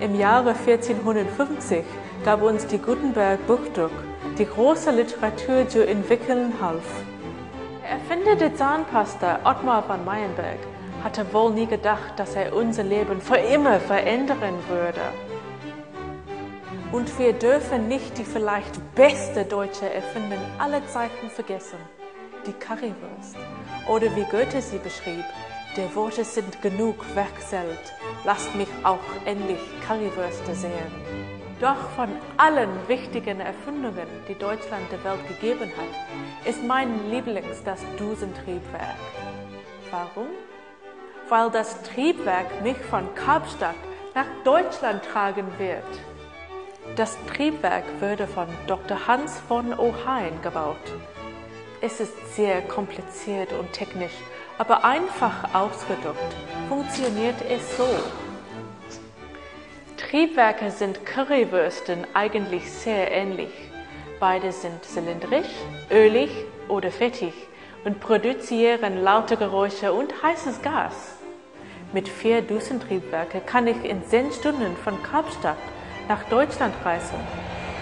Im Jahre 1450 gab uns die Gutenberg Buchdruck die große Literatur zu entwickeln half. Der Erfinder der Zahnpasta, Ottmar von Meyenberg, hatte wohl nie gedacht, dass er unser Leben für immer verändern würde. Und wir dürfen nicht die vielleicht beste deutsche Erfindung aller Zeiten vergessen, die Currywurst. Oder wie Goethe sie beschrieb, der Worte sind genug wechselt, lasst mich auch endlich Currywürste sehen. Doch von allen wichtigen Erfindungen, die Deutschland der Welt gegeben hat, ist mein Lieblings das Dusentriebwerk. Warum? Weil das Triebwerk mich von Kapstadt nach Deutschland tragen wird. Das Triebwerk wurde von Dr. Hans von Ohain gebaut. Es ist sehr kompliziert und technisch, aber einfach ausgedrückt funktioniert es so. Triebwerke sind Currywürsten eigentlich sehr ähnlich. Beide sind zylindrisch, ölig oder fettig und produzieren laute Geräusche und heißes Gas. Mit vier Düsentriebwerken kann ich in zehn Stunden von Kapstadt nach Deutschland reisen.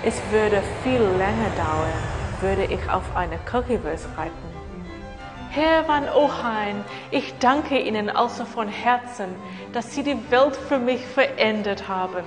Es würde viel länger dauern, würde ich auf eine Currywurst reiten. Herr Van Ohain, ich danke Ihnen also von Herzen, dass Sie die Welt für mich verändert haben.